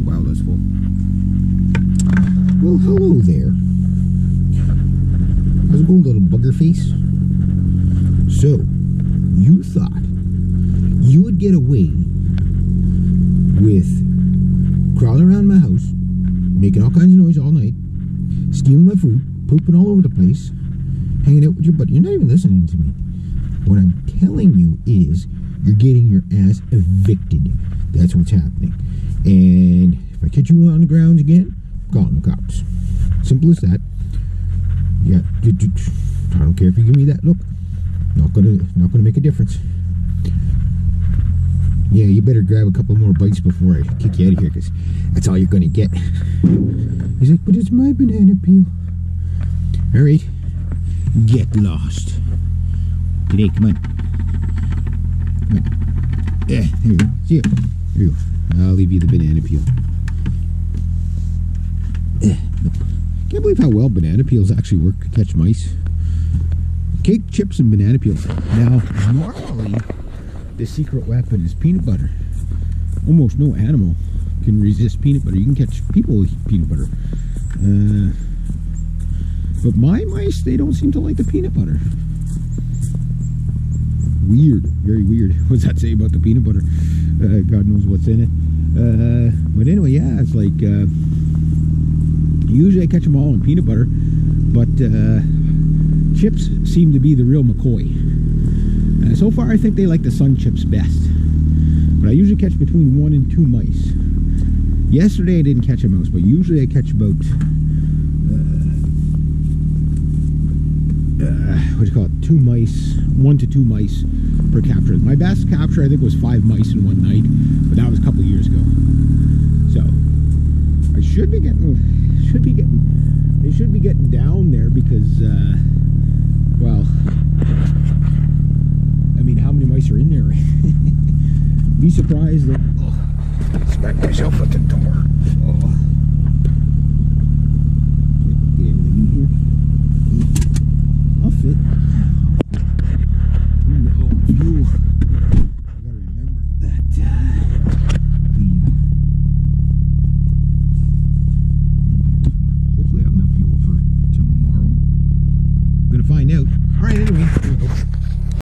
wow, that's full. Well, hello there. How's it going, little bugger face? So, you thought you would get away with crawling around my house, making all kinds of noise all night, stealing my food, pooping all over the place, hanging out with your buddy. You're not even listening to me. What I'm telling you is you're getting your ass evicted. That's what's happening. And if I catch you on the grounds again, I'm calling the cops. Simple as that. Yeah, I don't care if you give me that look. Not gonna, not gonna make a difference. Yeah, you better grab a couple more bites before I kick you out of here, because that's all you're gonna get. He's like, but it's my banana peel. All right, get lost. Today, come on. Come on. Yeah, there you go. See ya. There you go. I'll leave you the banana peel. Can't believe how well banana peels actually work to catch mice. Cake, chips, and banana peels. Now, normally, the secret weapon is peanut butter. Almost no animal can resist peanut butter. You can catch people with peanut butter. Uh, but my mice, they don't seem to like the peanut butter. Weird, very weird. What's that say about the peanut butter? Uh, God knows what's in it. Uh, but anyway, yeah, it's like uh, usually I catch them all in peanut butter, but uh, chips seem to be the real McCoy. Uh, so far, I think they like the SunChips best. But I usually catch between one and two mice. Yesterday I didn't catch a mouse, but usually I catch about uh, what do you call it? Two mice, one to two mice per capture. My best capture I think was five mice in one night, but that was a couple years ago. So I should be getting, should be getting, they should be getting down there because, uh, well, I mean, how many mice are in there? be surprised that. Oh, smack myself at the door. find out. All right, anyway,